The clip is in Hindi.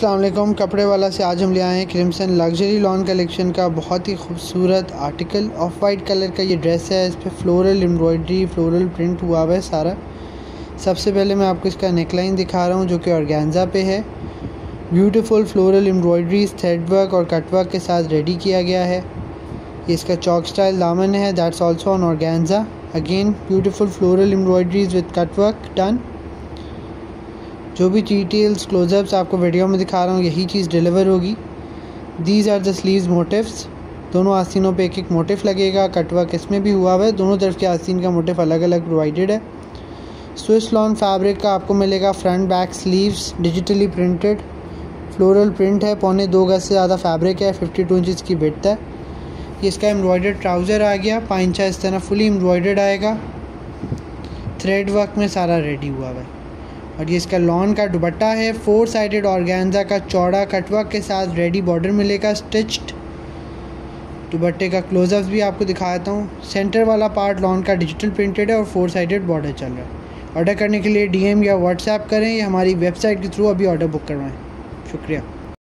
असलम कपड़े वाला से आज हम ले आए हैं क्रिम्सन लग्जरी लॉन कलेक्शन का बहुत ही खूबसूरत आर्टिकल ऑफ़ वाइट कलर का ये ड्रेस है, इस पर फ्लोरल एम्ब्रॉयडरी फ्लोरल प्रिंट हुआ हुआ है सारा। सबसे पहले मैं आपको इसका नेकलाइन दिखा रहा हूँ, जो कि ऑर्गेन्जा पे है। Beautiful floral embroidery thread work और कट वर्क के साथ रेडी किया गया है। ये इसका चौक स्टाइल दामन है that's also on organza again beautiful floral embroideries with cut work done जो भी डिटेल्स क्लोजअप्स आपको वीडियो में दिखा रहा हूँ, यही चीज़ डिलीवर होगी। These are the sleeves motifs दोनों आस्तीनों पे एक एक मोटिव लगेगा कटवर्क इसमें भी हुआ हुआ है, दोनों तरफ़ के आस्तीन का मोटिव अलग अलग प्रोवाइडेड है। स्विस लॉन फैब्रिक का आपको मिलेगा front back sleeves digitally printed floral print है, पौने दो गज से ज़्यादा फैब्रिक है फिफ्टी टू इंचज़ की बिट है। ये इसका एम्ब्रॉयडर्ड ट्राउज़र आ गया, पाँचा इस तरह फुली एम्ब्रॉयडर्ड आएगा। थ्रेड वर्क में सारा रेडी हुआ हुआ है। और ये इसका लॉन का दुपट्टा है। फोर साइडेड ऑर्गेन्जा का चौड़ा कटवा के साथ रेडी बॉर्डर मिलेगा स्टिच्ड दुबट्टे का क्लोजअप भी आपको दिखाता हूँ। सेंटर वाला पार्ट लॉन का डिजिटल प्रिंटेड है और फोर साइडेड बॉर्डर चल रहा है। ऑर्डर करने के लिए डीएम या व्हाट्सएप करें। या हमारी वेबसाइट के थ्रू अभी ऑर्डर बुक करवाएँ। शुक्रिया।